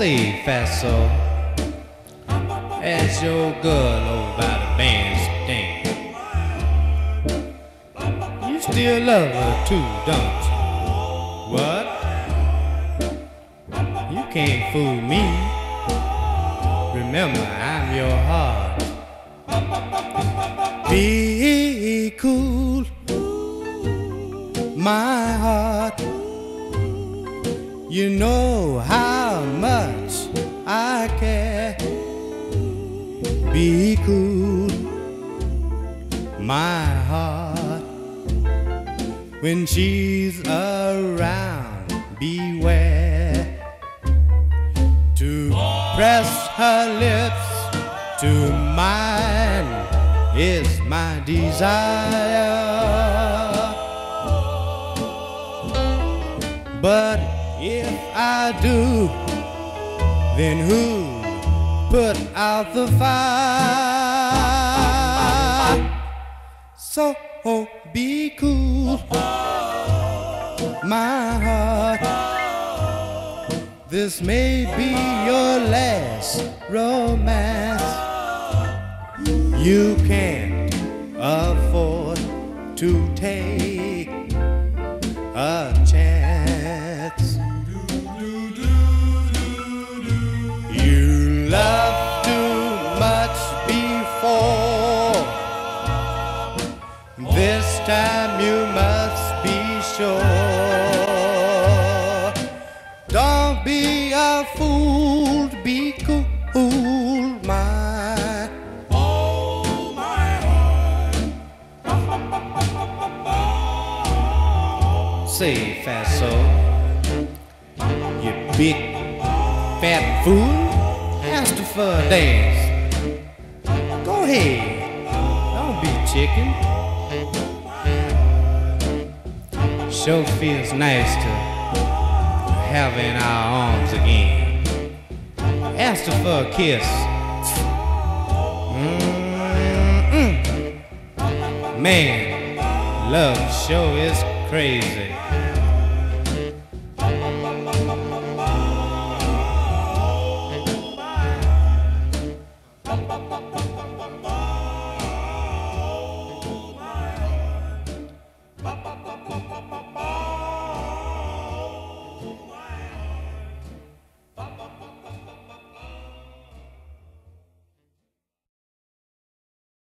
Say, Fatso, ask your girl over by the bandstand. You still love her too, don't you? What? You can't fool me. Remember, I'm your heart. Be cool, my heart. You know how Be cool, my heart. When she's around, beware to press her lips to mine is my desire. But if I do, then who put out the fire? So oh, be cool, my heart. This may be your last romance. You can't afford to take my. Say, Fatso, you big fat fool, ask for a dance. Go ahead, don't be chicken. Sure feels nice to have in our arms again. Ask for a kiss. Mm-mm. Man, love show is crazy. Ba, ba, ba, ba, ba.